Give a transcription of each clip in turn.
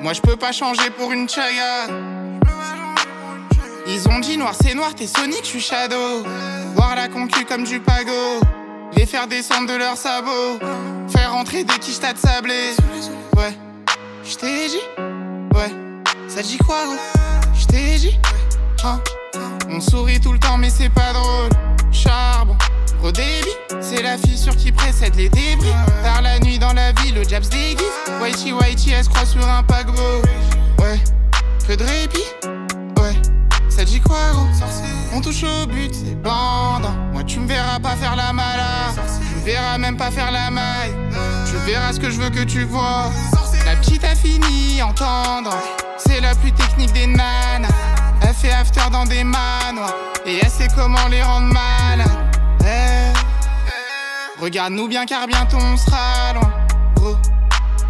moi je peux pas changer pour une chaga. Ils ont dit noir c'est noir, t'es Sonic, je suis Shadow. Voir la concu comme du pago. Les faire descendre de leurs sabots. Faire rentrer des quiches de sablé. Ouais, je t'ai dit. Ouais, ça dit quoi gros? Je t'ai dit. Hein? On sourit tout le temps mais c'est pas drôle. Charbon. Au débit, c'est la fissure qui précède les débris. Tard la nuit dans la ville, le Jabs déguise. Whitey Whitey, elle se croit sur un paquebot. Ouais, que de répit. Ouais, ça dit quoi gros? On touche au but, c'est bandant. Moi, tu me verras pas faire la malade. Tu me verras même pas faire la maille. Tu verras ce que je veux que tu vois. La petite a fini entendre. C'est la plus technique des nanas. Elle fait after dans des manoirs. Et elle sait comment les rendre malades. Regarde-nous bien car bientôt on sera loin. Gros,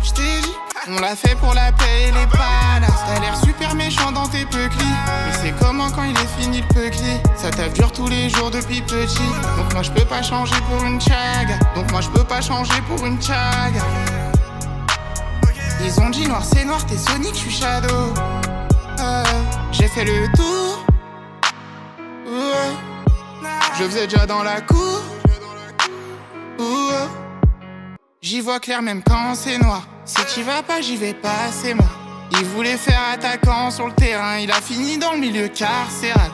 je t'ai dit, on l'a fait pour la paix et les palaces. T'as l'air super méchant dans tes peuclis. Mais c'est comment quand il est fini le peucli? Ça tape dur tous les jours depuis petit. Donc moi je peux pas changer pour une chaga. Donc moi je peux pas changer pour une chaga. Ils ont dit noir c'est noir, t'es Sonic, je suis Shadow. Euh, J'ai fait le tour. Ouais. Je faisais déjà dans la cour. J'y vois clair même quand c'est noir. Si tu vas pas, j'y vais pas, c'est moi. Il voulait faire attaquant sur le terrain, il a fini dans le milieu carcéral.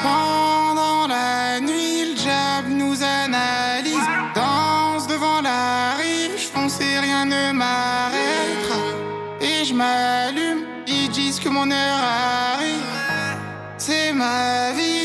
Pendant la nuit, le diable nous analyse. Danse devant la rive, et rien ne m'arrêtera. Et je m'allume, ils disent que mon heure arrive. C'est ma vie.